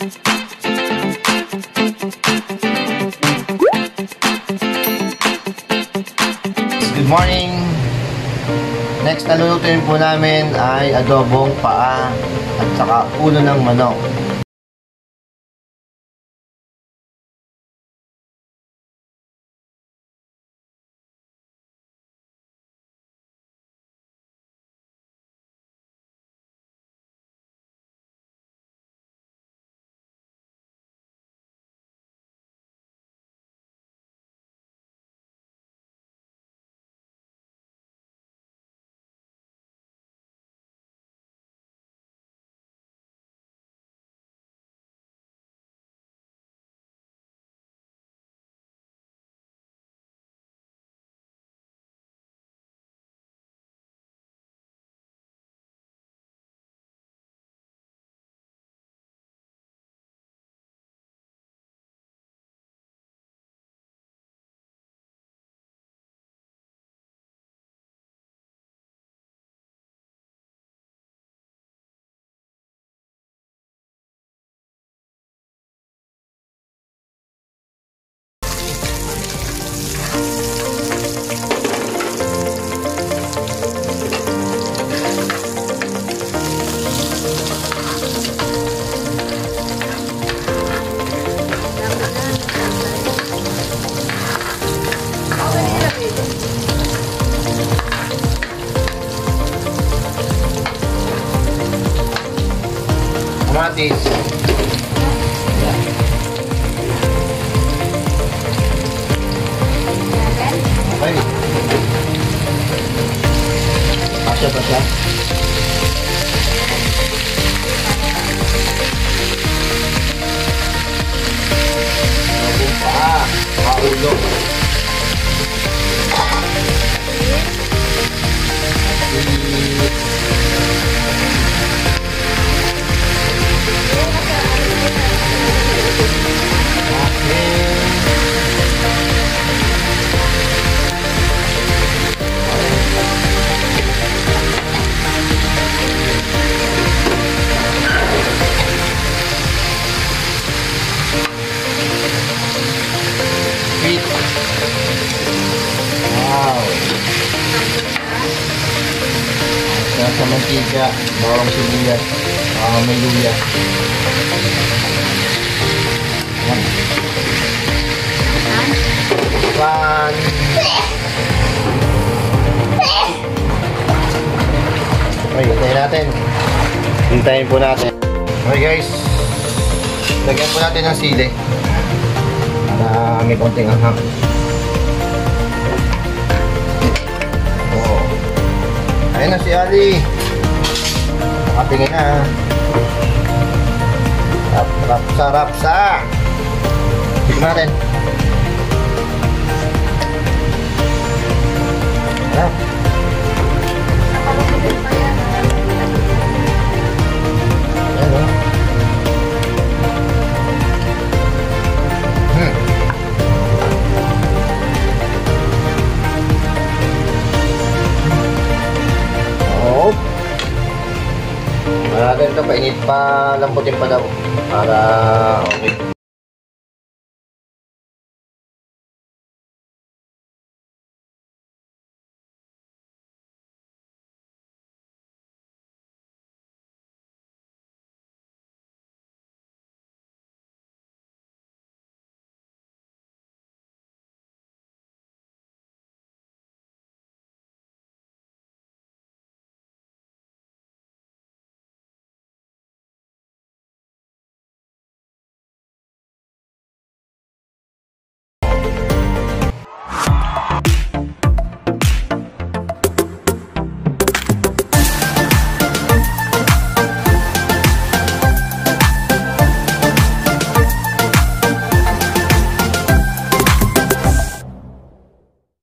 Good morning! Next na lulutuin po namin ay adobong paa at saka ulo ng manok. Kamatis. Okay. Kasya ba siya? Adobong paa. Paulo. Mantika, bawang sibuyas, uh, may luya. Yan. Pan. Okay, hintayin natin. Hintayin po natin. Okay guys. Lagyan po natin ng sili. Para may konting anghang. Oo. Ayun na si Ali. Nakatingin na. Rap, rap, sa, rap, sa. Tignan natin. Painit pa, lambutin pa daw. Para okay.